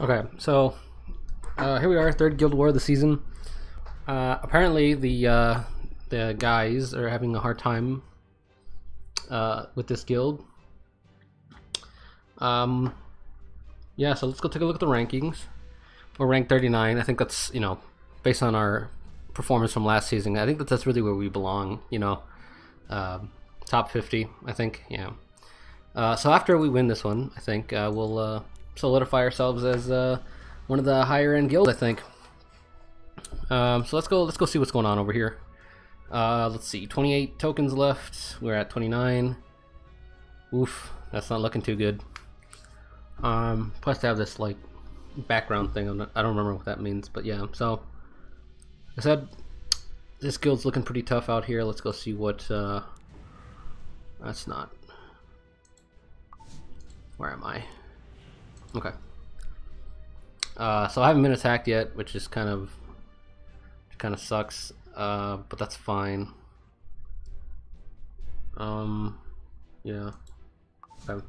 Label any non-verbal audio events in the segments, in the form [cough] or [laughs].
Okay, so uh, here we are, third Guild War of the season. Uh, apparently, the uh, the guys are having a hard time uh, with this guild. Um, yeah, so let's go take a look at the rankings. We're ranked 39. I think that's you know based on our performance from last season. I think that that's really where we belong. You know, um, top 50. I think. Yeah. Uh, so after we win this one, I think uh, we'll solidify ourselves as uh, one of the higher end guilds. I think. Um, so let's go. Let's go see what's going on over here. Uh, let's see. 28 tokens left. We're at 29. Oof, that's not looking too good. Um, plus have this like background thing. Not, I don't remember what that means, but yeah. So I said this guild's looking pretty tough out here. Let's go see what. Uh, that's not. Where am I? Okay. Uh, so I haven't been attacked yet, which is kind of kind of sucks, uh, but that's fine. Um, yeah. Okay.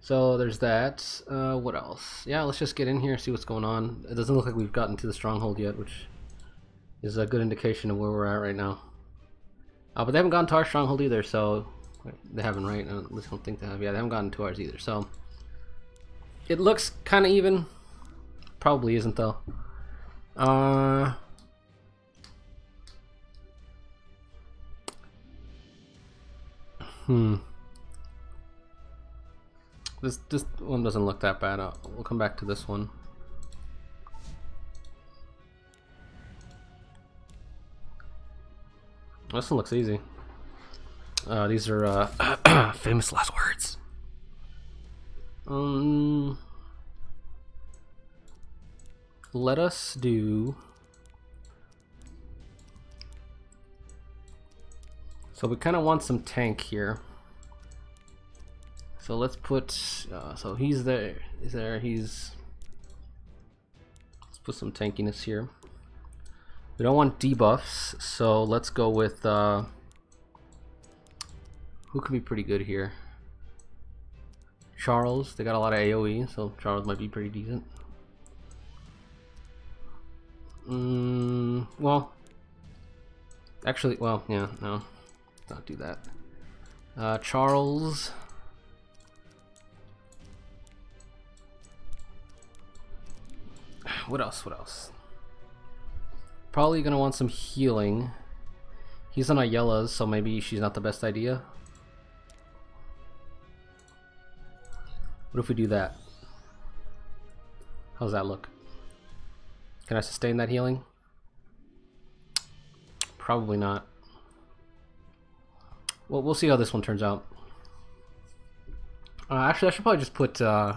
So there's that. Uh, what else? Yeah, let's just get in here and see what's going on. It doesn't look like we've gotten to the stronghold yet, which is a good indication of where we're at right now. Uh, but they haven't gotten to our stronghold either, so they haven't, right? I don't, I don't think they have. Yeah, they haven't gotten to ours either. So it looks kind of even. Probably isn't though. Uh. Hmm. This this one doesn't look that bad. Uh, we'll come back to this one. This one looks easy. Uh, these are uh, [clears throat] famous last words. Um, let us do. So we kind of want some tank here. So let's put. Uh, so he's there. He's there. He's. Let's put some tankiness here. We don't want debuffs, so let's go with. Uh, who can be pretty good here? Charles, they got a lot of AoE, so Charles might be pretty decent. Mm, well, actually, well, yeah, no, let's not do that. Uh, Charles. What else? What else? Probably gonna want some healing. He's on Ayela's, so maybe she's not the best idea. What if we do that? How's that look? Can I sustain that healing? Probably not. Well, we'll see how this one turns out. Uh, actually, I should probably just put uh,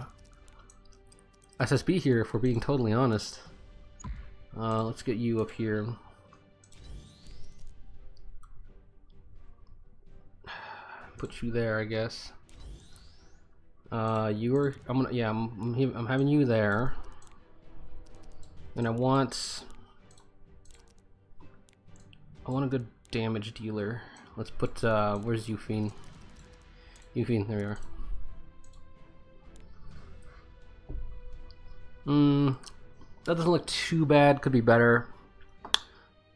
SSB here if we're being totally honest. Uh, let's get you up here. [sighs] Put you there, I guess. Uh, you are. I'm gonna. Yeah, I'm. I'm having you there. And I want. I want a good damage dealer. Let's put. Uh, where's Yufine? Yufine, there we are. Hmm. That doesn't look too bad. Could be better.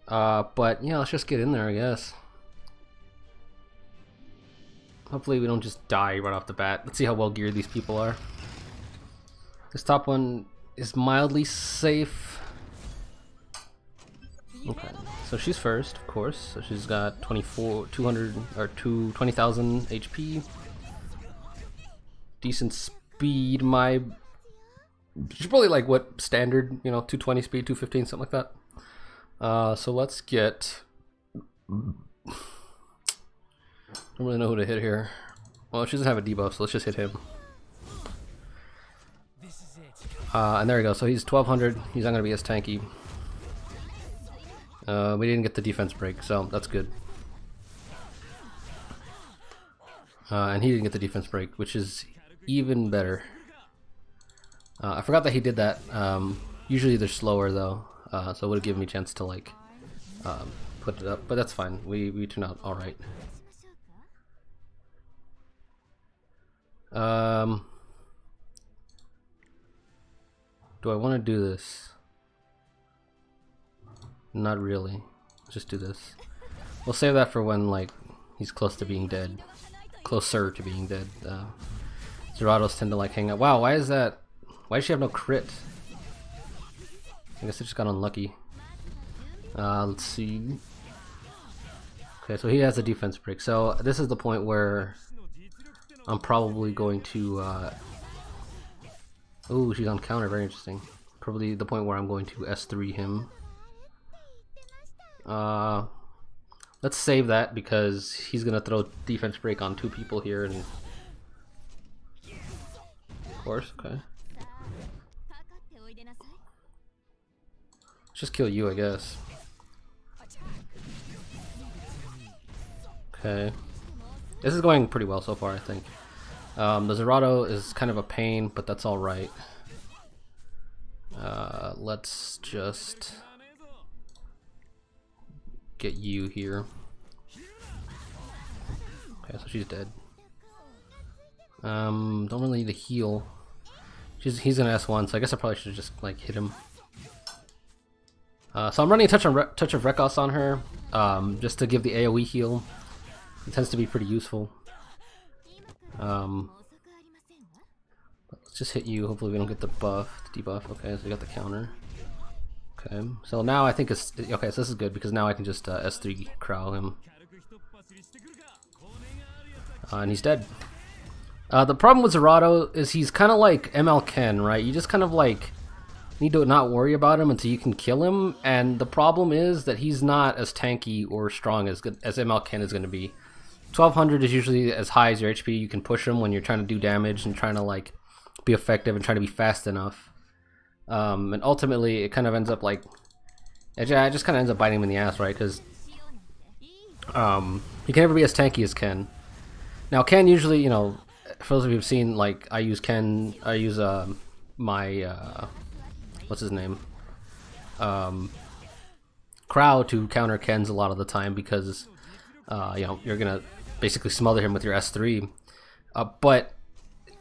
Uh, but yeah, let's just get in there, I guess. Hopefully we don't just die right off the bat. Let's see how well geared these people are. This top one is mildly safe. Okay, so she's first, of course. So she's got 24, 200 or 2, 20,000 HP. Decent speed. My she's probably like what standard, you know, 220 speed, 215, something like that. Uh, so let's get don't really know who to hit here. Well, she doesn't have a debuff, so let's just hit him. Uh, and there we go. So he's 1200. He's not going to be as tanky. Uh, we didn't get the defense break, so that's good. Uh, and he didn't get the defense break, which is even better. Uh, I forgot that he did that. Um, usually they're slower though, uh, so it would have given me a chance to like um, put it up, but that's fine. We we turned out all right. Um, Do I want to do this? Not really. Just do this. We'll save that for when, like, he's close to being dead. Closer to being dead. Uh, Zerados tend to, like, hang out. Wow, why is that? Why does she have no crit? I guess it just got unlucky. Uh, let's see. Okay, so he has a defense break. So this is the point where I'm probably going to... Uh... Oh, she's on counter. Very interesting. Probably the point where I'm going to S3 him. Uh, let's save that because he's going to throw defense break on two people here. and Of course, okay. Just kill you, I guess. Okay. This is going pretty well so far, I think. Um, the Zerato is kind of a pain, but that's alright. Uh, let's just get you here. Okay, so she's dead. Um, don't really need to heal. She's, he's gonna S1, so I guess I probably should just like hit him. Uh, so I'm running a touch, on touch of Rekos on her, um, just to give the AoE heal. It tends to be pretty useful. Um, let's just hit you. Hopefully we don't get the buff, the debuff. Okay, so we got the counter. Okay, so now I think it's okay. So this is good because now I can just uh, S3 crow him, uh, and he's dead. Uh, the problem with Zerato is he's kind of like ML Ken, right? You just kind of like need to not worry about him until you can kill him. And the problem is that he's not as tanky or strong as as ML Ken is going to be. 1200 is usually as high as your HP you can push them when you're trying to do damage and trying to like be effective and trying to be fast enough. Um, and ultimately, it kind of ends up like it just kind of ends up biting him in the ass, right? Because um, he can never be as tanky as Ken. Now, Ken usually, you know, for those of you who've seen, like I use Ken, I use uh, my uh, what's his name? Um, Crow to counter Ken's a lot of the time because uh, you know you're gonna basically smother him with your S3. Uh, but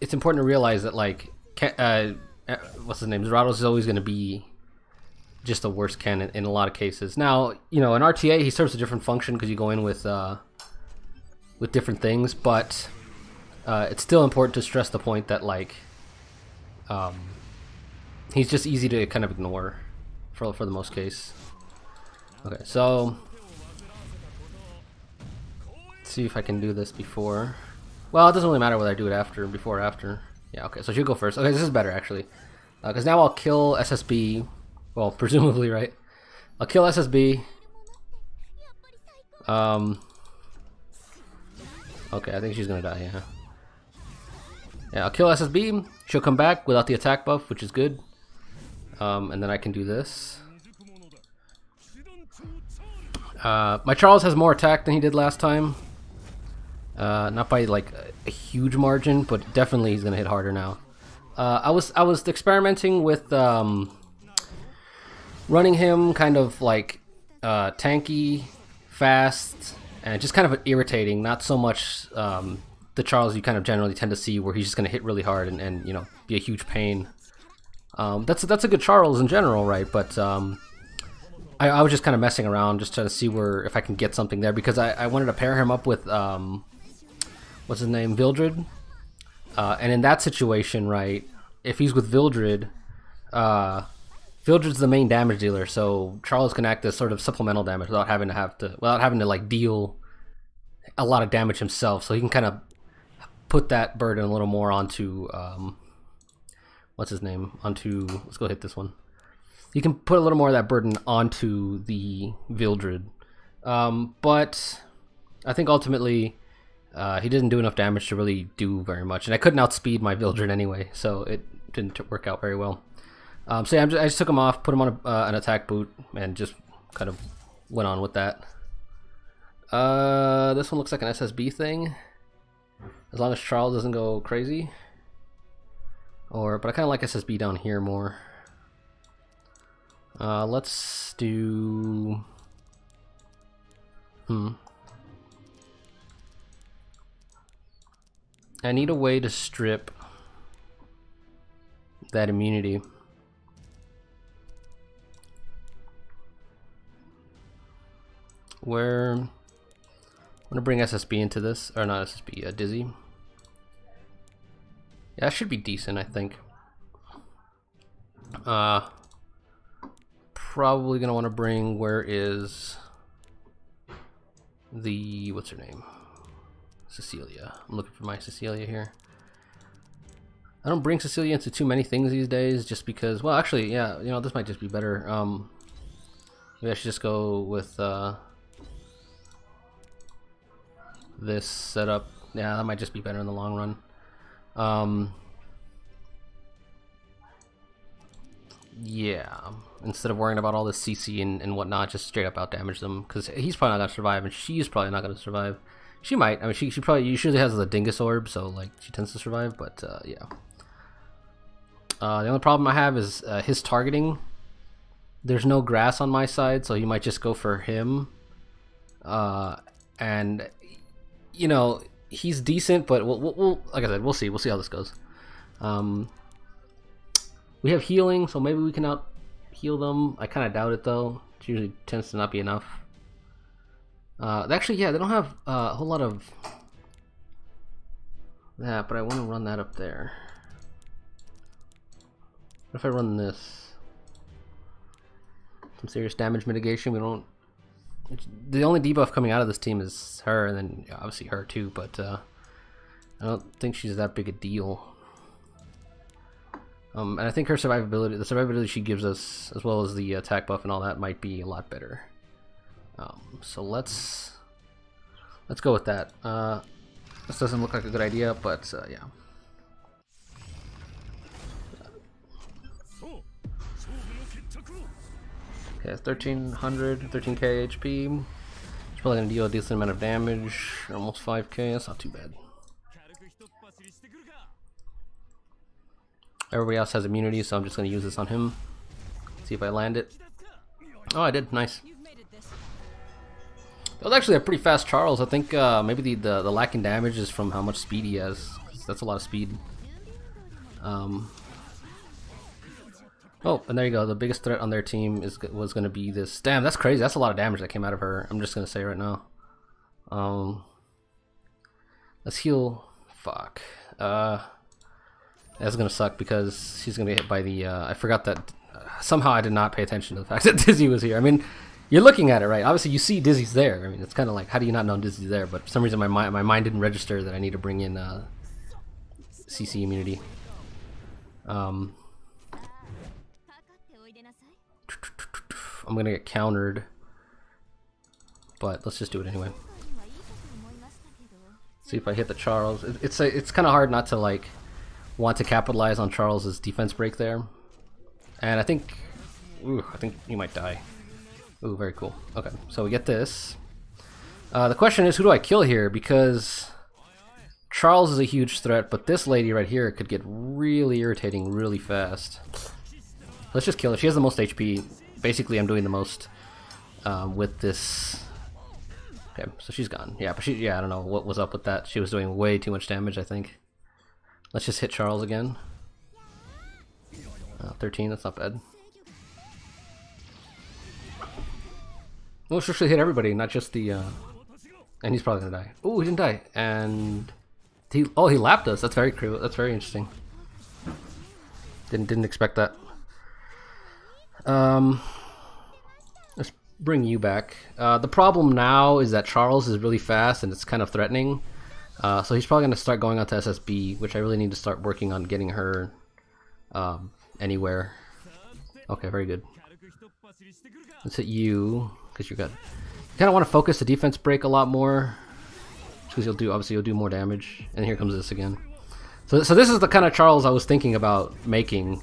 it's important to realize that like uh, uh what's his name? Zerados is always gonna be just the worst Ken in, a lot of cases. Now you know in RTA he serves a different function because you go in with uh, with different things, but uh, it's still important to stress the point that like um, he's just easy to kind of ignore for, for the most case. Okay, so see if I can do this before. Well, it doesn't really matter whether I do it after, before or after. Yeah, okay, so she'll go first. Okay, this is better actually. Because uh, now I'll kill SSB. Well, [laughs] presumably, right? I'll kill SSB. Um. Okay, I think she's gonna die, yeah. Yeah, I'll kill SSB. She'll come back without the attack buff, which is good. Um, and then I can do this. Uh, my Charles has more attack than he did last time. Uh, not by like a huge margin, but definitely he's gonna hit harder now. Uh, I was I was experimenting with um, running him kind of like uh, tanky, fast, and just kind of irritating. Not so much um, the Charles you kind of generally tend to see where he's just gonna hit really hard and, and you know be a huge pain. Um, that's that's a good Charles in general, right? But um, I, I, was just kind of messing around, just trying to see where if I can get something there because I, I wanted to pair him up with um, what's his name, Vildred. Uh, and in that situation, right, if he's with Vildred, uh, Vildred's the main damage dealer, so Charles can act as sort of supplemental damage without having to have to without having to like deal a lot of damage himself. So he can kind of put that burden a little more onto um, what's his name onto let's go hit this one you can put a little more of that burden onto the Vildred um, but I think ultimately uh, he didn't do enough damage to really do very much and I couldn't outspeed my Vildred anyway so it didn't work out very well um, so yeah, just, i just, took him off put him on a, uh, an attack boot and just kind of went on with that uh, this one looks like an SSB thing as long as Charles doesn't go crazy or, but I kind of like SSB down here more. Uh, let's do... Hmm. I need a way to strip that immunity. Where I'm gonna bring SSB into this, or not SSB, uh, Dizzy. Yeah, that should be decent, I think. Uh, probably gonna want to bring where is the what's her name? Cecilia. I'm looking for my Cecilia here. I don't bring Cecilia into too many things these days just because, well, actually, yeah, you know, this might just be better. Um, maybe I should just go with uh, this setup. Yeah, that might just be better in the long run. Um, yeah, instead of worrying about all this CC and, and whatnot, just straight up out damage them because he's probably not gonna survive and she's probably not gonna survive. She might. I mean, she, she probably usually has the Dingus Orb, so like she tends to survive. But uh, yeah. Uh, the only problem I have is uh, his targeting. There's no grass on my side, so you might just go for him. Uh, and you know he's decent, but we'll, we'll, we'll, like I said, we'll see. We'll see how this goes. Um, we have healing, so maybe we can out heal them. I kind of doubt it though. It usually tends to not be enough. Uh, actually, yeah, they don't have uh, a whole lot of that, but I want to run that up there. What if I run this? Some serious damage mitigation. We don't. The only debuff coming out of this team is her, and then obviously her too. But uh, I don't think she's that big a deal. Um, and I think her survivability, the survivability she gives us, as well as the attack buff and all that, might be a lot better. Um, so let's let's go with that. Uh, this doesn't look like a good idea, but uh, yeah. Okay, 1300, 13k HP. It's probably gonna deal a decent amount of damage. Almost 5k, that's not too bad. Everybody else has immunity, so I'm just gonna use this on him. See if I land it. Oh, I did. Nice. That was actually a pretty fast Charles. I think uh, maybe the, the, the lacking damage is from how much speed he has. That's a lot of speed. Um, oh, and there you go. The biggest threat on their team is was going to be this. Damn, that's crazy. That's a lot of damage that came out of her. I'm just going to say right now. Um, let's heal. Fuck. Uh, that's going to suck because she's going to get hit by the... Uh, I forgot that... Somehow I did not pay attention to the fact [laughs] that Dizzy was here. I mean, you're looking at it, right? Obviously, you see Dizzy's there. I mean, it's kind of like, how do you not know Dizzy's there? But for some reason, my mind, my mind didn't register that I need to bring in uh, CC immunity. Um, I'm gonna get countered, but let's just do it anyway. See if I hit the Charles. It, it's a, it's kind of hard not to like want to capitalize on Charles's defense break there, and I think, ooh, I think you might die. Ooh, very cool. Okay, so we get this. Uh, the question is, who do I kill here? Because Charles is a huge threat, but this lady right here could get really irritating really fast. Let's just kill her. She has the most HP. Basically, I'm doing the most um, with this. Okay, so she's gone. Yeah, but she, yeah, I don't know what was up with that. She was doing way too much damage, I think. Let's just hit Charles again. Uh, 13, that's not bad. Well, let's actually hit everybody, not just the, uh... And he's probably gonna die. Oh, he didn't die. And... He, oh, he lapped us. That's very cool. That's very interesting. Didn't didn't expect that. Um, let's bring you back. Uh, the problem now is that Charles is really fast and it's kind of threatening. Uh, so he's probably going to start going on to SSB, which I really need to start working on getting her um, anywhere. Okay, very good. Let's hit you because you got. You kind of want to focus the defense break a lot more because you'll do obviously you'll do more damage. And here comes this again. So so this is the kind of Charles I was thinking about making.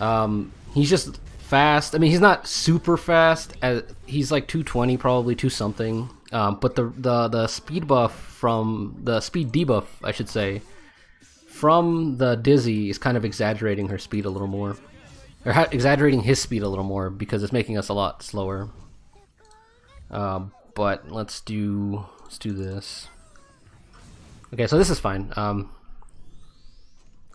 Um, he's just fast. I mean, he's not super fast. As, he's like 220 probably, two something. Um, but the the the speed buff from the speed debuff, I should say, from the Dizzy is kind of exaggerating her speed a little more, or exaggerating his speed a little more because it's making us a lot slower. Um, but let's do let's do this. Okay, so this is fine. Um,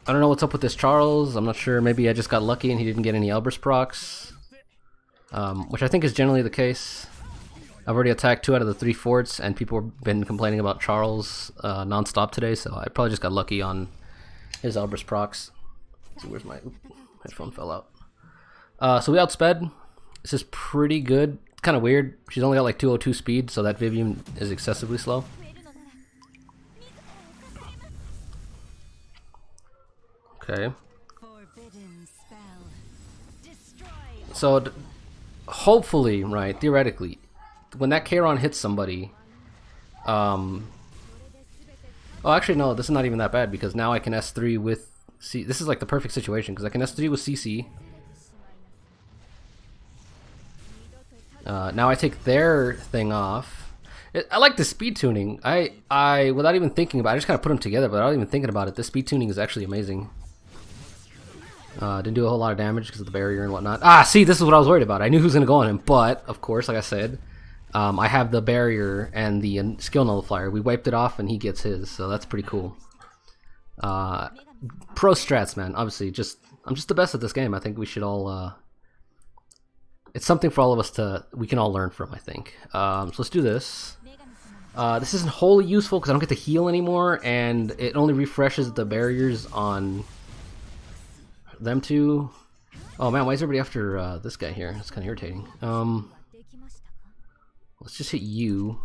I don't know what's up with this Charles. I'm not sure. Maybe I just got lucky and he didn't get any Elbris procs, um, which I think is generally the case. I've already attacked two out of the three forts, and people have been complaining about Charles uh, non-stop today, so I probably just got lucky on his Elbris procs. Let's where's my headphone fell out? Uh, so we outsped. This is pretty good. Kind of weird. She's only got like 202 speed, so that Vivian is excessively slow. Okay. So, hopefully, right, theoretically, when that Charon hits somebody, um, oh, actually, no, this is not even that bad because now I can S3 with C. This is like the perfect situation because I can S3 with CC. Uh, now I take their thing off. It, I like the speed tuning. I, I, without even thinking about it, I just kind of put them together, but without even thinking about it, the speed tuning is actually amazing. Uh, didn't do a whole lot of damage because of the barrier and whatnot. Ah, see, this is what I was worried about. I knew who was going to go on him, but, of course, like I said, um, I have the barrier and the uh, skill nullifier. We wiped it off and he gets his, so that's pretty cool. Uh, pro strats, man. Obviously, just I'm just the best at this game. I think we should all... It's something for all of us to... We can all learn from, I think. Um, so let's do this. Uh, this isn't wholly useful because I don't get to heal anymore, and it only refreshes the barriers on them two. Oh man, why is everybody after uh, this guy here? It's kind of irritating. Um, let's just hit you,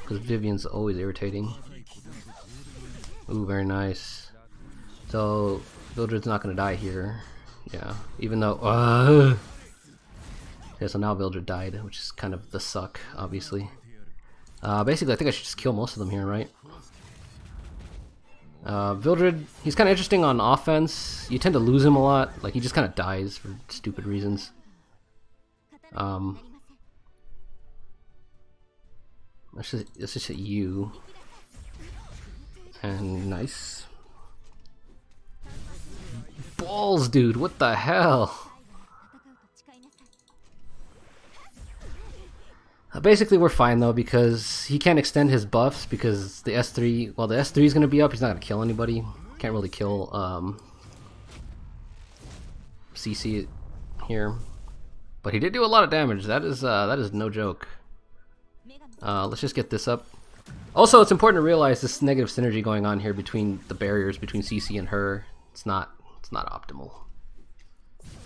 because Vivian's always irritating. Ooh, very nice. So, Vildred's not to die here. Yeah, even though... [laughs] Uh, yeah, so now Vildred died, which is kind of the suck, obviously. Uh, basically, I think I should just kill most of them here, right? Uh, Vildred, he's kind of interesting on offense. You tend to lose him a lot. Like, he just kind of dies for stupid reasons. Um, let's just, let's just hit you. And nice. Balls, dude, what the hell? Uh, basically, we're fine though because he can't extend his buffs because the S3. Well, the S3 is going to be up. He's not going to kill anybody. Can't really kill um, CC here, but he did do a lot of damage. That is uh, that is no joke. Uh, let's just get this up. Also, it's important to realize this negative synergy going on here between the barriers between CC and her. It's not it's not optimal.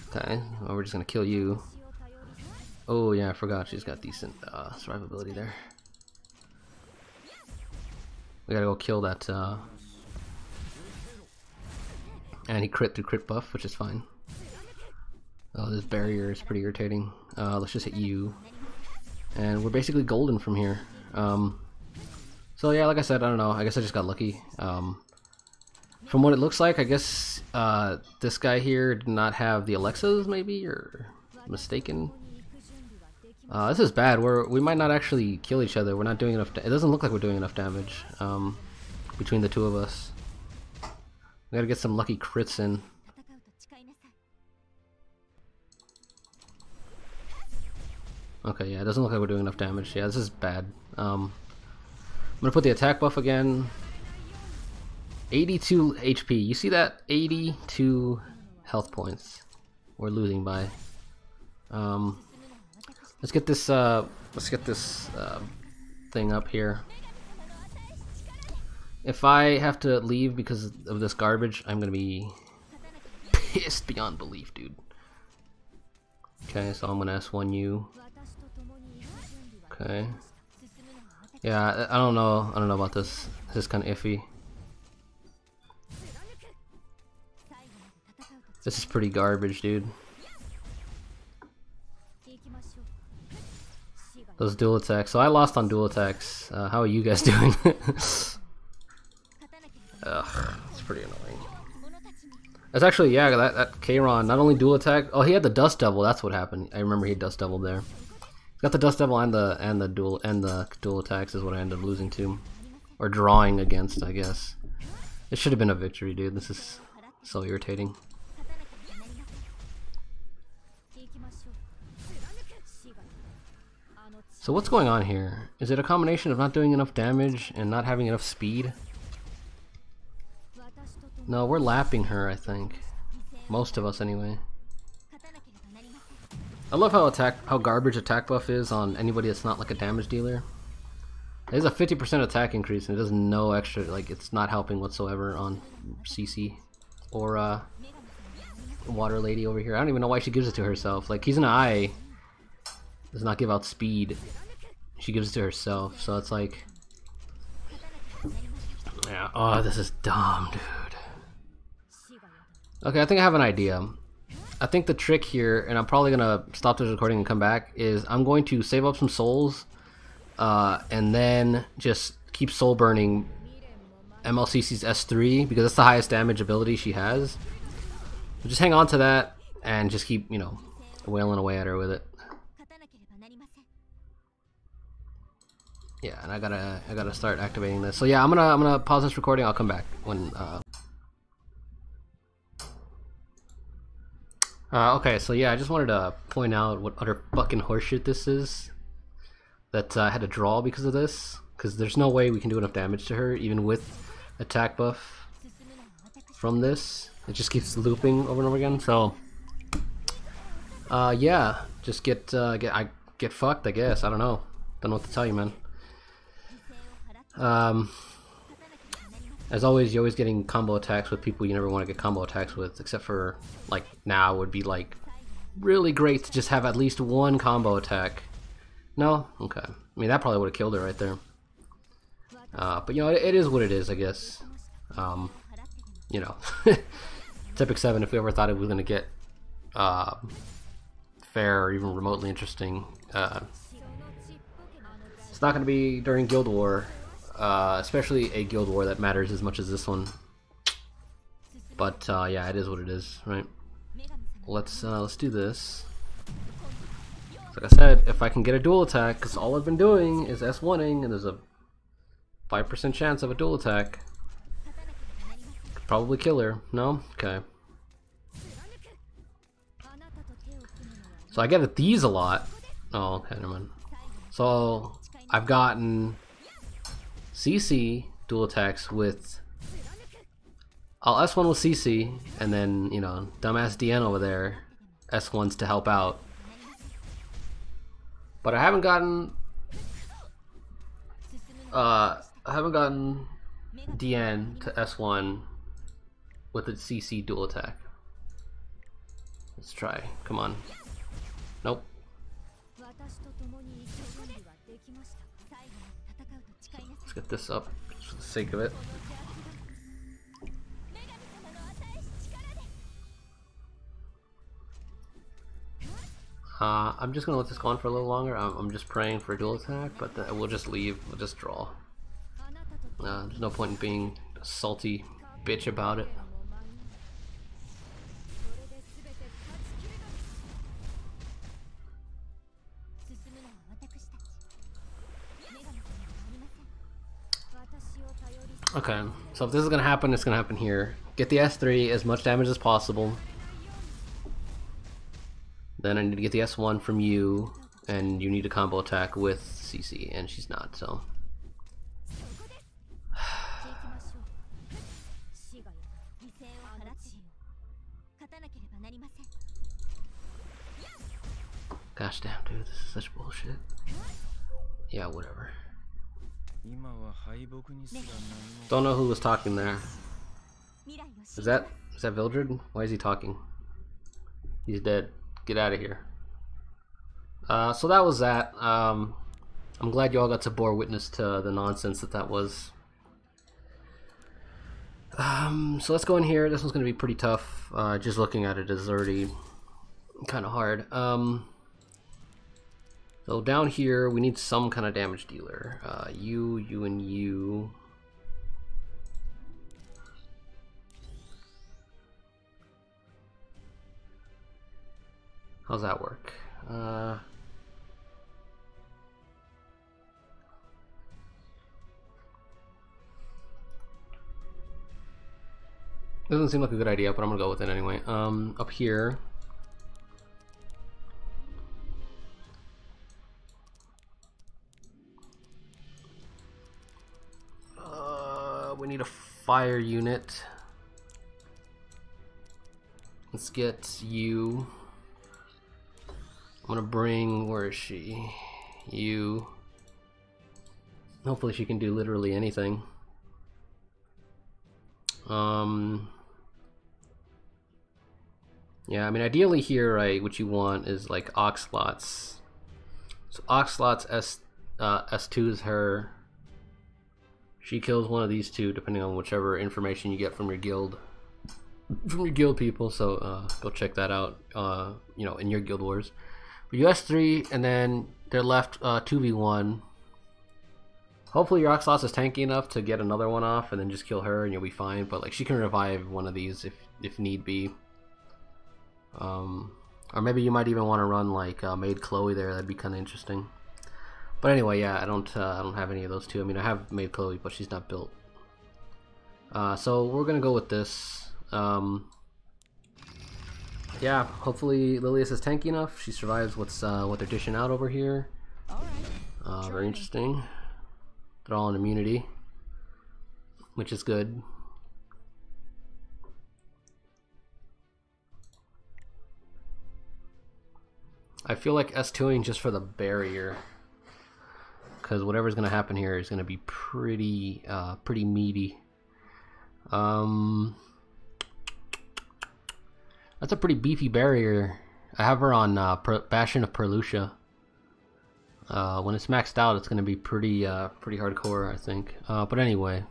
Okay, well, we're just gonna kill you. Oh yeah, I forgot she's got decent uh, survivability there. We gotta go kill that. Uh... And he crit through crit buff, which is fine. Oh, this barrier is pretty irritating. Uh, let's just hit you. And we're basically golden from here. Um, so yeah, like I said, I don't know. I guess I just got lucky. Um, from what it looks like, I guess uh, this guy here did not have the Alexas, maybe, or mistaken. Uh, this is bad. We're we might not actually kill each other. We're not doing enough. it doesn't look like we're doing enough damage um, between the two of us. We gotta get some lucky crits in. Okay, yeah, it doesn't look like we're doing enough damage. Yeah, this is bad. Um, I'm gonna put the attack buff again. 82 HP. You see that? 82 health points. We're losing by. Um, Let's get this, uh, let's get this, uh, thing up here. If I have to leave because of this garbage, I'm gonna be pissed beyond belief, dude. Okay, so I'm gonna S1 you. Okay. Yeah, I don't know. I don't know about this. This is kind of iffy. This is pretty garbage, dude. Those dual attacks. So I lost on dual attacks. Uh, how are you guys [laughs] doing? Ugh, it's pretty annoying. That's actually, yeah, that, that Charon, not only dual attack, oh, he had the Dust Devil, that's what happened. I remember he Dust Devil there. Got the Dust Devil and the and the dual and the dual attacks is what I ended up losing to. Or drawing against, I guess. It should have been a victory, dude. This is so irritating. So what's going on here? Is it a combination of not doing enough damage and not having enough speed? No, we're lapping her, I think. Most of us, anyway. I love how attack how garbage attack buff is on anybody that's not like a damage dealer. There's a 50% attack increase and it does no extra like it's not helping whatsoever on CC or uh water lady over here. I don't even know why she gives it to herself. Like he's an eye does not give out speed. She gives it to herself, so it's like Yeah, oh this is dumb, dude. Okay, I think I have an idea. I think the trick here, and I'm probably gonna stop this recording and come back, is I'm going to save up some souls, uh, and then just keep soul burning MLCC's S3 because that's the highest damage ability she has. So just hang on to that and just keep, you know, wailing away at her with it. Yeah, and I gotta I gotta start activating this. So yeah, I'm gonna I'm gonna pause this recording. I'll come back when. Uh... Uh, okay, so yeah, I just wanted to point out what utter fucking horseshit this is. That uh, I had to draw because of this. Because there's no way we can do enough damage to her, even with attack buff from this. It just keeps looping over and over again. So, uh, yeah, just get uh, get I get fucked. I guess I don't know. Don't know what to tell you, man. Um, as always, you're always getting combo attacks with people you never want to get combo attacks with, except for, like, now would be, like, really great to just have at least one combo attack. No? Okay. I mean, that probably would have killed her right there. Uh, but, you know, it, it is what it is, I guess. Um, you know. [laughs] Epic 7, if we ever thought it was going to get uh, fair or even remotely interesting, uh, it's not going to be during Guild War. Uh, especially a guild war that matters as much as this one. But uh, yeah, it is what it is, right? Let's uh, let's do this. Like I said, if I can get a dual attack, because all I've been doing is S1ing, and there's a 5% chance of a dual attack. Could probably kill her. No? Okay. So I get at these a lot. Oh, okay, never mind. So I've gotten CC dual attacks with I'll S1 with CC and then, you know, dumbass DN over there S1s to help out. But I haven't gotten uh I haven't gotten DN to S1 with a CC dual attack. Let's try. Come on. Nope. Get this up just for the sake of it. Uh, I'm just gonna let this go on for a little longer. I'm, I'm just praying for a dual attack, but we'll just leave. We'll just draw. Uh, there's no point in being a salty bitch about it. Okay, so if this is gonna happen, it's gonna happen here. Get the S3, as much damage as possible. Then I need to get the S1 from you, and you need a combo attack with CC, and she's not, so... Gosh damn, dude, this is such bullshit. Yeah, whatever. Don't know who was talking there. Is that is that Vildred? Why is he talking? He's dead. Get out of here. Uh, so that was that. Um, I'm glad you all got to bore witness to the nonsense that that was. Um, so let's go in here. This one's going to be pretty tough. Uh, just looking at it is already kind of hard. Um, so down here, we need some kind of damage dealer. Uh, you, you, and you. How's that work? Uh, doesn't seem like a good idea, but I'm gonna go with it anyway. Um, up here, need a fire unit. Let's get you. I'm gonna bring, where is she? You. Hopefully she can do literally anything. Um. Yeah, I mean, ideally here, right, what you want is like Oxlots. So Oxlots S uh, S2 is her. She kills one of these two, depending on whichever information you get from your guild, from your guild people. So uh, go check that out. Uh, you know, in your guild wars. But US three, and then they're left uh, two v one. Hopefully your Oxlots is tanky enough to get another one off, and then just kill her, and you'll be fine. But like, she can revive one of these if if need be. Um, or maybe you might even want to run like uh, Maid Chloe there. That'd be kind of interesting. But anyway, yeah, I don't uh, I don't have any of those two. I mean, I have Maid Chloe, but she's not built. Uh, so we're gonna go with this. Um, yeah, hopefully Lilias is tanky enough. She survives what's uh, what they're dishing out over here. Uh, very interesting. They're all in immunity, which is good. I feel like S2ing just for the barrier. Because whatever's going to happen here is going to be pretty, uh, pretty meaty. Um, that's a pretty beefy barrier. I have her on uh, Bastion of Perlucia. Uh, when it's maxed out, it's going to be pretty, uh, pretty hardcore, I think. Uh, but anyway.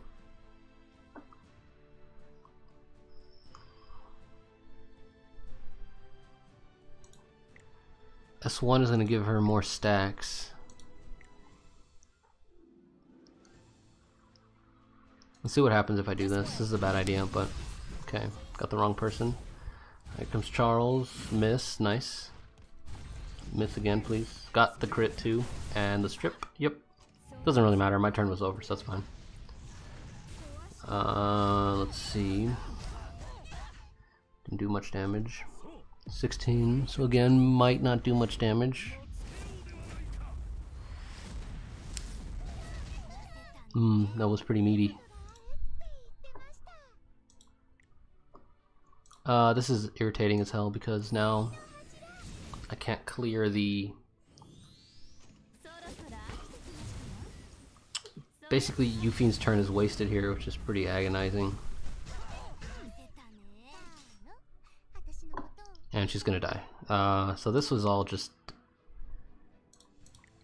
S1 is going to give her more stacks. Let's see what happens if I do this. This is a bad idea, but okay. Got the wrong person. Here comes Charles. Miss. Nice. Miss again, please. Got the crit too. And the strip. Yep. Doesn't really matter. My turn was over, so that's fine. Uh, let's see. Didn't do much damage. 16, so again, might not do much damage. Hmm, that was pretty meaty. Uh, this is irritating as hell because now I can't clear the... Basically, Yuffie's turn is wasted here, which is pretty agonizing. and she's gonna die. Uh, so this was all just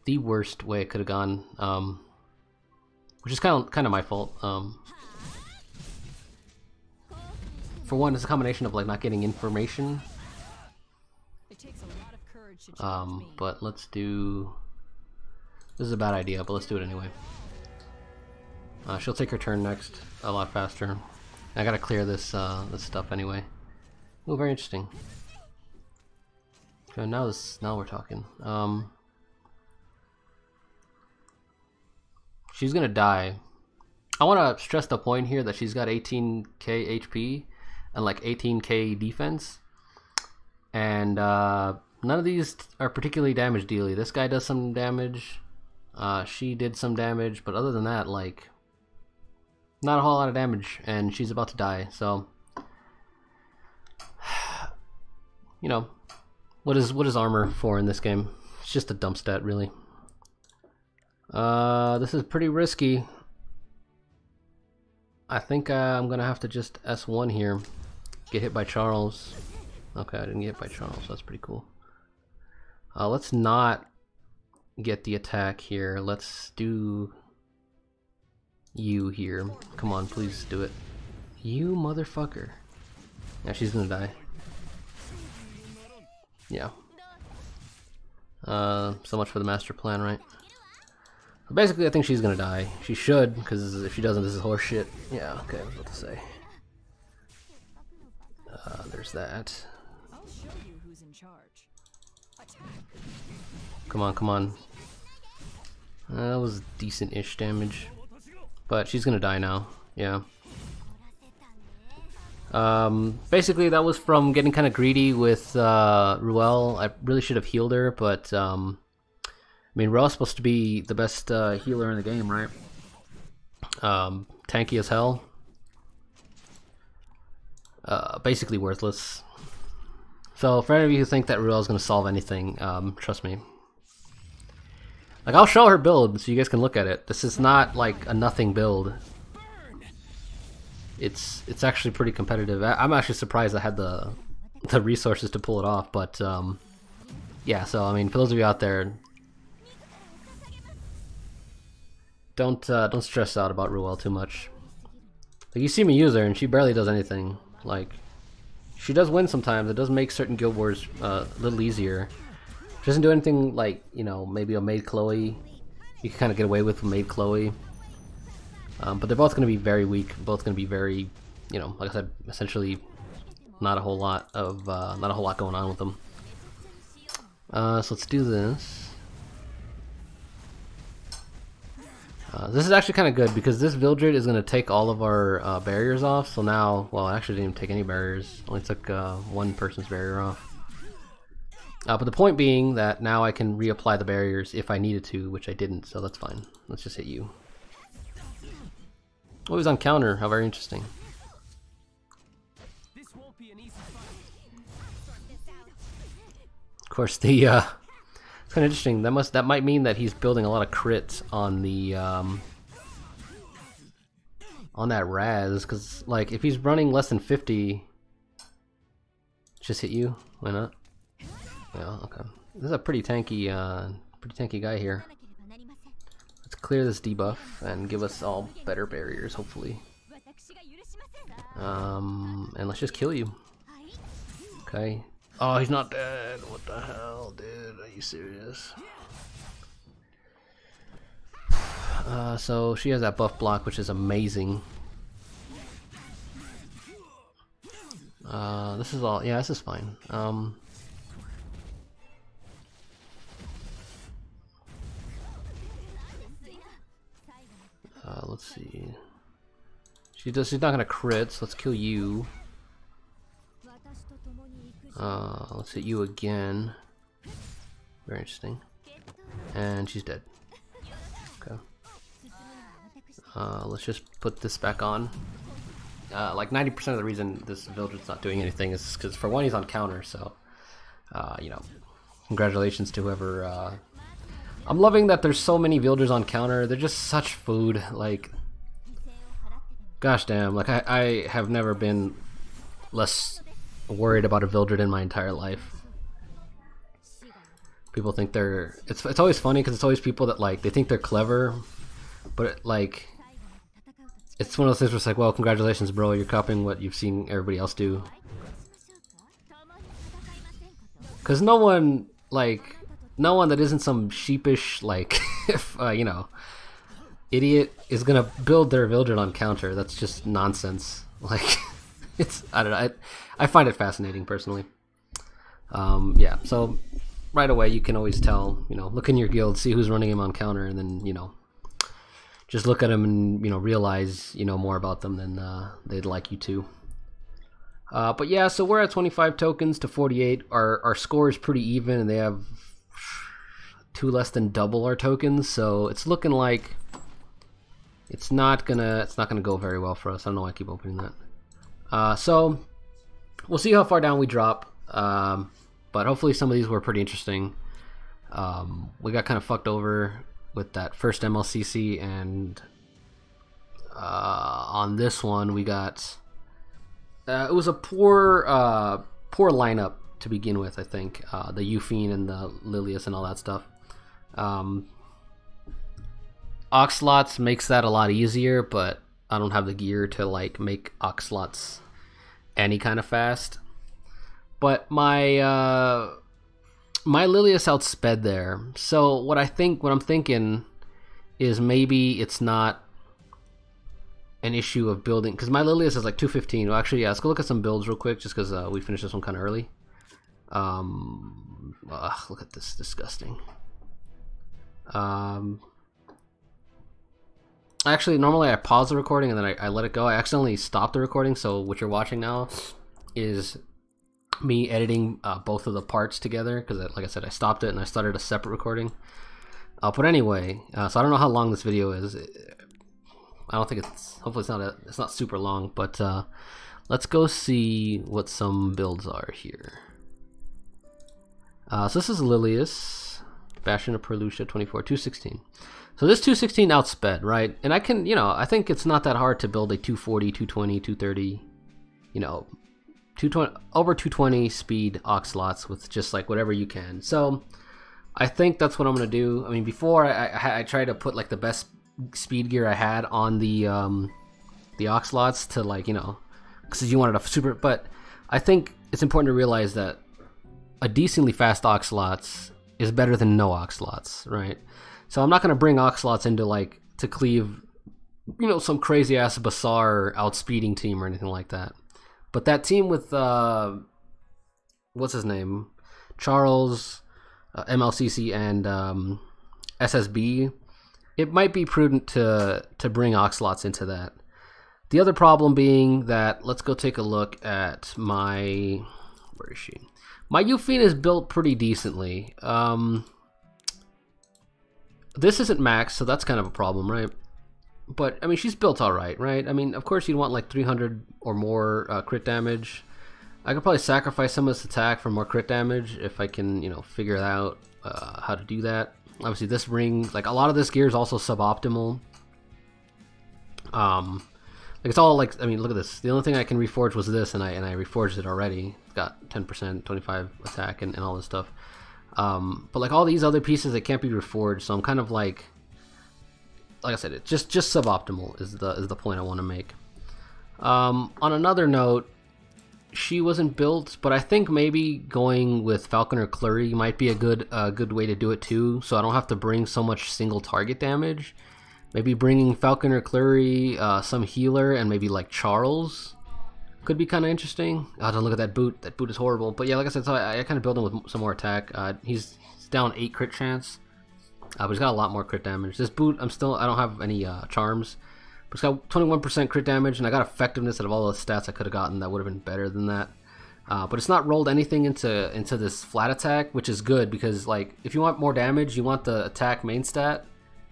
the worst way it could have gone, um, which is kind of kind of my fault. Um, for one, it's a combination of like not getting information. Um, but let's do. This is a bad idea, but let's do it anyway. Uh, she'll take her turn next a lot faster. I gotta clear this uh, this stuff anyway. Oh, very interesting. Okay, now this now we're talking. Um, she's gonna die. I want to stress the point here that she's got 18k HP and like 18k defense, and uh, none of these are particularly damage dealy. This guy does some damage. Uh, she did some damage, but other than that, like, not a whole lot of damage, and she's about to die. So, [sighs] you know, what is what is armor for in this game? It's just a dump stat, really. Uh, this is pretty risky. I think uh, I'm gonna have to just S1 here. Get hit by Charles. Okay, I didn't get hit by Charles. That's pretty cool. Uh, let's not get the attack here. Let's do you here. Come on, please do it. You motherfucker. Yeah, she's gonna die. Yeah. Uh, so much for the master plan, right? basically, I think she's gonna die. She should, because if she doesn't, this is horseshit. Yeah, okay, I was about to say. Uh, there's that. Come on, come on. Uh, that was decent-ish damage. But she's gonna die now. Yeah. Um, basically, that was from getting kind of greedy with uh, Ruele. I really should have healed her, but um, I mean, Ruele's supposed to be the best uh, healer in the game, right? Um, tanky as hell. Uh, basically worthless. So for any of you who think that Ruele is going to solve anything, um, trust me. Like I'll show her build so you guys can look at it. This is not like a nothing build. It's it's actually pretty competitive. I, am actually surprised I had the the resources to pull it off, but um, yeah. So I mean, for those of you out there, don't uh, don't stress out about Ruele too much. Like you see me use her and she barely does anything. Like she does win sometimes. It does make certain guild wars uh, a little easier. She doesn't do anything like, you know, maybe a Maid Chloe. You can kind of get away with Maid Chloe. Um, but they're both going to be very weak. Both going to be very, you know, like I said, essentially not a whole lot of, uh, not a whole lot going on with them. Uh, so let's do this. Uh, this is actually kind of good because this Vildred is going to take all of our uh, barriers off. So now, well, I actually didn't even take any barriers. Only took uh, one person's barrier off. Uh, but the point being that now I can reapply the barriers if I needed to, which I didn't, so that's fine. Let's just hit you. Oh, he was on counter. How very interesting. Of course, the uh, it's kind of interesting. That must that might mean that he's building a lot of crits on the um, on that Raz, because like if he's running less than fifty, just hit you. Why not? Yeah, okay. This is a pretty tanky, uh, pretty tanky guy here. Let's clear this debuff and give us all better barriers, hopefully. Um, and let's just kill you. Okay, Oh, he's not dead. What the hell, dude? Are you serious? Uh, so she has that buff block, which is amazing. Uh, this is all. Yeah, this is fine. Um, uh, let's see. She does. She's not gonna crit. So let's kill you. Uh, let's hit you again. Very interesting. And she's dead. Okay. Uh, let's just put this back on. Uh, like 90% of the reason this Vildred's not doing anything is because for one he's on counter, so uh, you know, congratulations to whoever. Uh... I'm loving that there's so many Vildreds on counter. They're just such food. Like, gosh damn, like I, I have never been less worried about a Vildred in my entire life. People think they're it's it's always funny because it's always people that like they think they're clever, but it, like it's one of those things where it's like, well, congratulations, bro, you're copying what you've seen everybody else do. Because no one like no one that isn't some sheepish like [laughs] if uh, you know idiot is gonna build their Vildred on counter. That's just nonsense. Like [laughs] it's I don't know. I, I find it fascinating personally. Um, yeah, so right away you can always tell. You know, look in your guild, see who's running him on counter, and then you know, just look at them and you know realize you know more about them than uh, they'd like you to. Uh, but yeah, so we're at 25 tokens to 48. Our our score is pretty even, and they have two less than double our tokens. So it's looking like it's not gonna it's not gonna go very well for us. I don't know why I keep opening that. Uh, so we'll see how far down we drop. Um, but hopefully some of these were pretty interesting. Um, we got kind of fucked over with that first MLCC, and uh, on this one we got uh, it was a poor uh, poor lineup to begin with. I think uh, the Yufine and the Lilias and all that stuff. Um, Oxlots makes that a lot easier, but I don't have the gear to like make oxlots any kind of fast. But my uh my Lilias outsped there. So what I think what I'm thinking is maybe it's not an issue of building because my Lilias is like 215. Well, actually, yeah, let's go look at some builds real quick just because uh, we finished this one kind of early. Um, ugh, look at this, disgusting. Um, actually normally I pause the recording and then I, I, let it go. I accidentally stopped the recording, so what you're watching now is me editing uh, both of the parts together because, like I said, I stopped it and I started a separate recording. Uh, but anyway, uh, so I don't know how long this video is. I don't think it's. Hopefully, it's not a. It's not super long, but uh, let's go see what some builds are here. Uh, so this is Lilias, Bastion of Perlucia 24, 216. So this 216 outsped, right? And I can, you know, I think it's not that hard to build a 240, 220, 230, you know, 220 over 220 speed oxalots with just like whatever you can. So I think that's what I'm gonna do. I mean, before I, I, I tried to put like the best speed gear I had on the um, the oxalots to like you know, because you wanted a super. But I think it's important to realize that a decently fast oxalots is better than no oxalots, right? So I'm not gonna bring Oxlots into like to cleave, you know, some crazy ass Basar outspeeding team or anything like that. But that team with uh, what's his name, Charles, uh, MLCC, and um, SSB, it might be prudent to to bring Oxlots into that. The other problem being that let's go take a look at my where is she? My Yufine is built pretty decently. Um, this isn't max, so that's kind of a problem, right? But I mean, she's built all right, right? I mean, of course you'd want like 300 or more uh, crit damage. I could probably sacrifice some of this attack for more crit damage if I can, you know, figure out uh, how to do that. Obviously, this ring, like a lot of this gear is also suboptimal. Um, like it's all like, I mean, look at this. The only thing I can reforge was this, and I and I reforged it already. It's got 10%, 25 attack, and, and all this stuff. Um, but like all these other pieces, they can't be reforged, so I'm kind of like like I said, it just just suboptimal is the is the point I want to make. Um, on another note, she wasn't built, but I think maybe going with Falconer Kluri might be a good uh, good way to do it too. So I don't have to bring so much single target damage. Maybe bringing Falconer Kluri, uh, some healer, and maybe like Charles could be kind of interesting. Oh, don't look at that boot. That boot is horrible. But yeah, like I said, so I, I kind of build him with some more attack. Uh, he's down eight crit chance. Uh, but he's got a lot more crit damage. This boot, I'm still, I don't have any uh, charms. But it's got 21% crit damage, and I got effectiveness out of all the stats I could have gotten that would have been better than that. Uh, but it's not rolled anything into into this flat attack, which is good because like if you want more damage, you want the attack main stat,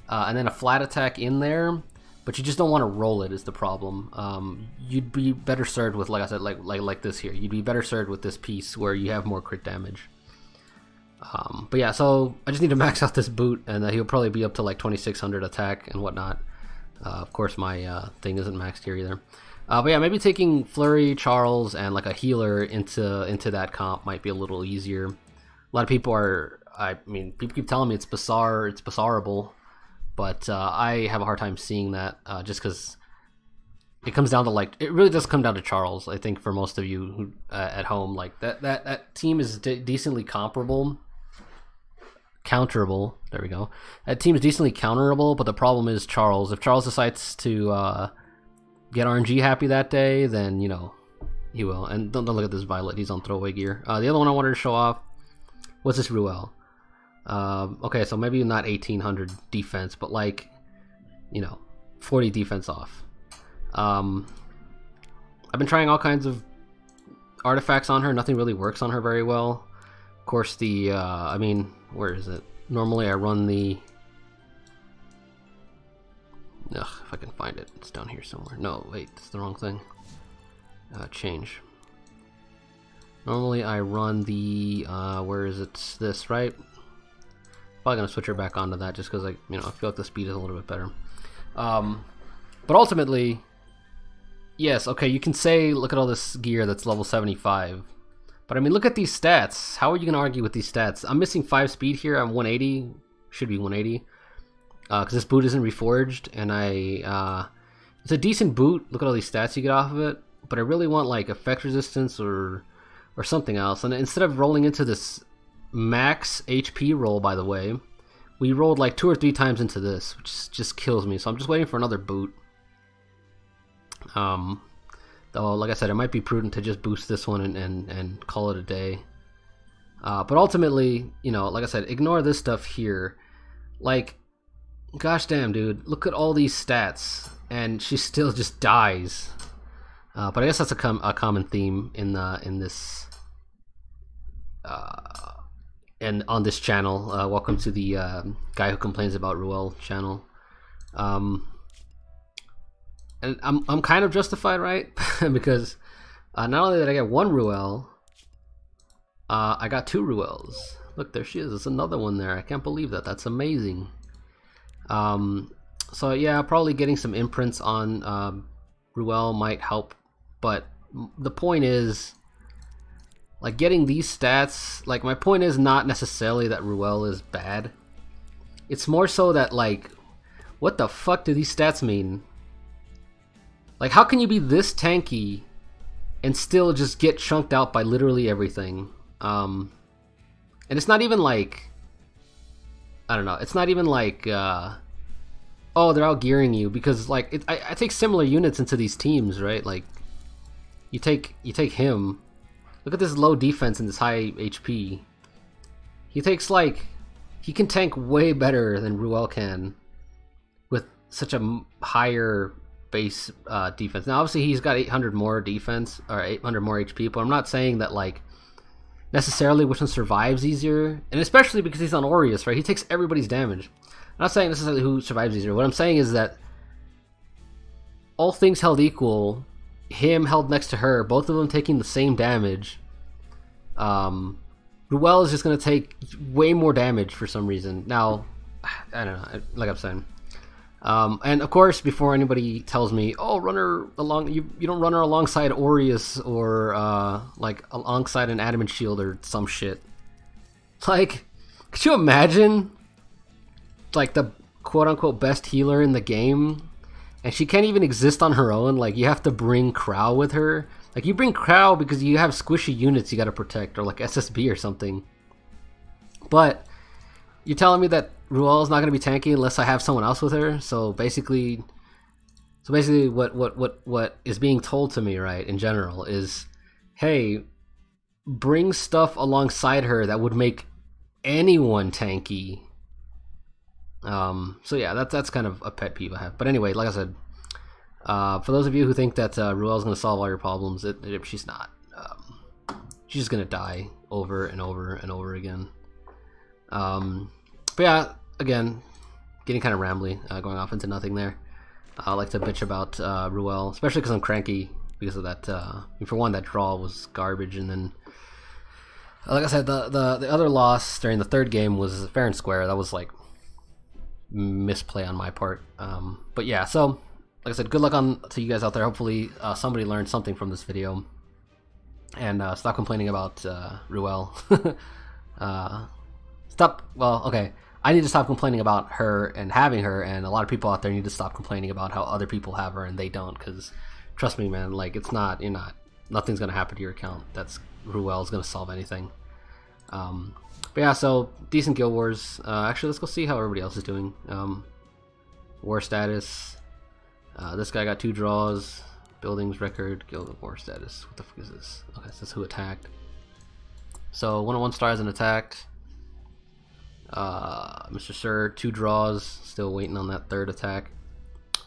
uh, and then a flat attack in there. But you just don't want to roll it is the problem. Um, you'd be better served with, like I said, like like like this here. You'd be better served with this piece where you have more crit damage. Um, but yeah, so I just need to [laughs] max out this boot, and uh, he'll probably be up to like 2600 attack and whatnot. Uh, of course, my uh, thing isn't maxed here either. Uh, but yeah, maybe taking Flurry, Charles, and like a healer into into that comp might be a little easier. A lot of people are, I mean, people keep telling me it's bizarre, it's bizarreable, but uh, I have a hard time seeing that uh, just because it comes down to like it really does come down to Charles. I think for most of you who, at home, like that that that team is de- decently comparable counterable. There we go. That team is decently counterable, but the problem is Charles. If Charles decides to uh, get RNG happy that day, then you know he will. And don't, don't look at this Violet; he's on throwaway gear. Uh, the other one I wanted to show off was this Ruele. Uh, okay, so maybe not 1800 defense, but like you know 40 defense off. Um, I've been trying all kinds of artifacts on her. Nothing really works on her very well. Of course, the uh, I mean where is it? Normally I run the... Ugh, if I can find it. It's down here somewhere. No, wait, it's the wrong thing. Uh, change. Normally I run the, uh, where is it? This, right? Probably gonna switch her back onto that just because I, you know, I feel like the speed is a little bit better. Um, but ultimately, yes, okay, you can say, look at all this gear that's level 75. But I mean, look at these stats. How are you going to argue with these stats? I'm missing 5 speed here. I'm 180. Should be 180. Because uh, this boot isn't reforged. And I... Uh, it's a decent boot. Look at all these stats you get off of it. But I really want like effect resistance or or something else. And instead of rolling into this max HP roll, by the way, we rolled like two or three times into this, which just kills me. So I'm just waiting for another boot. Um, Though, like I said, it might be prudent to just boost this one and, and, and call it a day. Uh, but ultimately, you know, like I said, ignore this stuff here. Like, gosh damn, dude, look at all these stats, and she still just dies. Uh, but I guess that's a, com a common theme in the in this uh, and on this channel. Uh, welcome to the uh, guy who complains about Ruele channel. Um, and I'm I'm kind of justified, right? [laughs] because uh, not only did I get one Ruele, uh, I got two Rueles. Look, there she is. There's another one there. I can't believe that. That's amazing. Um, so yeah, probably getting some imprints on um, Ruele might help, but the point is, like getting these stats. Like my point is not necessarily that Ruele is bad. It's more so that like, what the fuck do these stats mean? Like, how can you be this tanky and still just get chunked out by literally everything? Um, and it's not even like, I don't know. It's not even like, uh, oh, they're out gearing you because like it, I, I take similar units into these teams, right? Like, you take you take him. Look at this low defense and this high HP. He takes like he can tank way better than Ruele can with such a higher base uh, defense. Now, obviously, he's got 800 more defense or 800 more HP, but I'm not saying that like necessarily which one survives easier, and especially because he's on Aureus, right? He takes everybody's damage. I'm not saying necessarily who survives easier. What I'm saying is that all things held equal, him held next to her, both of them taking the same damage. Um, Ruele is just going to take way more damage for some reason. Now, I don't know. Like I'm saying. Um, and of course, before anybody tells me, "Oh, run her along," you you don't run her alongside Aureus or uh, like alongside an adamant shield or some shit. Like, could you imagine, like the quote unquote best healer in the game, and she can't even exist on her own? Like, you have to bring Crow with her. Like, you bring Crow because you have squishy units you got to protect, or like SSB or something. But you're telling me that Ruele is not going to be tanky unless I have someone else with her. So basically, so basically, what what what what is being told to me, right, in general, is, hey, bring stuff alongside her that would make anyone tanky. Um. So yeah, that's that's kind of a pet peeve I have. But anyway, like I said, uh, for those of you who think that uh, Ruele's going to solve all your problems, it, it, she's not. Um, she's just going to die over and over and over again. Um, but yeah, again, getting kind of rambly, uh, going off into nothing there. I like to bitch about uh, Ruele, especially because I'm cranky because of that. Uh, for one, that draw was garbage, and then, like I said, the, the the other loss during the third game was fair and square. That was like misplay on my part. Um, but yeah, so like I said, good luck on to you guys out there. Hopefully, uh, somebody learned something from this video, and uh, stop complaining about uh, Ruele. [laughs] uh, stop. Well, okay. I need to stop complaining about her and having her, and a lot of people out there need to stop complaining about how other people have her and they don't. Because trust me, man, like it's not. You're not. Nothing's gonna happen to your account. That's Ruele's gonna solve anything. Um, but yeah, so decent Guild Wars. Uh, actually, let's go see how everybody else is doing. Um, war status. Uh, this guy got two draws. Buildings record. Guild War status. What the fuck is this? Okay, so that's who attacked. So 101 stars and attacked. Uh, Mr. Sir, two draws, still waiting on that third attack.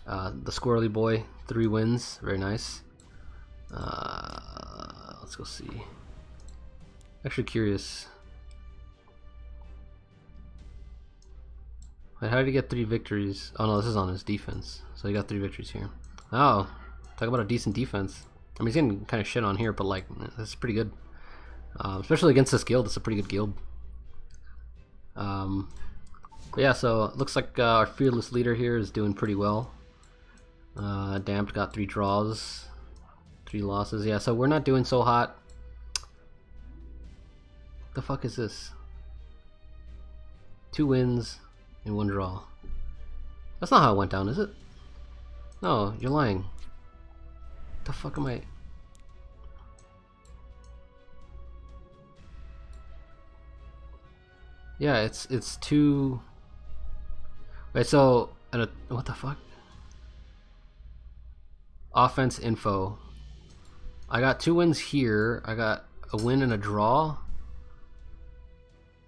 Uh, the Squirrely Boy, three wins, very nice. Uh, let's go see. Actually curious. Wait, how did he get three victories? Oh no, this is on his defense. So he got three victories here. Oh, talk about a decent defense. I mean, he's getting kind of shit on here, but like, that's pretty good. Uh, especially against this guild, it's a pretty good guild. Um, yeah, so it looks like uh, our fearless leader here is doing pretty well. Uh, Damped got three draws, three losses. Yeah, so we're not doing so hot. The fuck is this? Two wins and one draw. That's not how it went down, is it? No, you're lying. The fuck am I? Yeah, it's it's two. Wait, so uh, what the fuck? Offense info. I got two wins here. I got a win and a draw.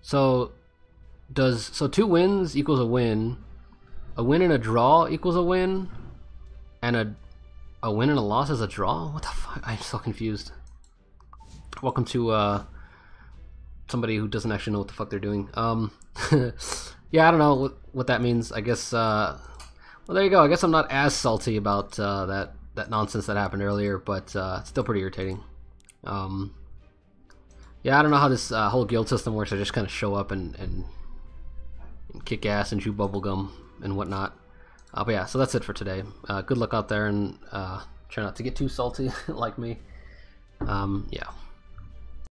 So does so two wins equals a win. A win and a draw equals a win, and a a win and a loss is a draw. What the fuck? I'm so confused. Welcome to uh somebody who doesn't actually know what the fuck they're doing. Um, [laughs] yeah, I don't know what, what that means. I guess. Uh, well, there you go. I guess I'm not as salty about uh, that that nonsense that happened earlier, but uh, it's still pretty irritating. Um, yeah, I don't know how this uh, whole guild system works. I just kind of show up and, and, kick ass and chew bubblegum and whatnot. Uh, but yeah, so that's it for today. Uh, good luck out there and uh, try not to get too salty [laughs] like me. Um, yeah.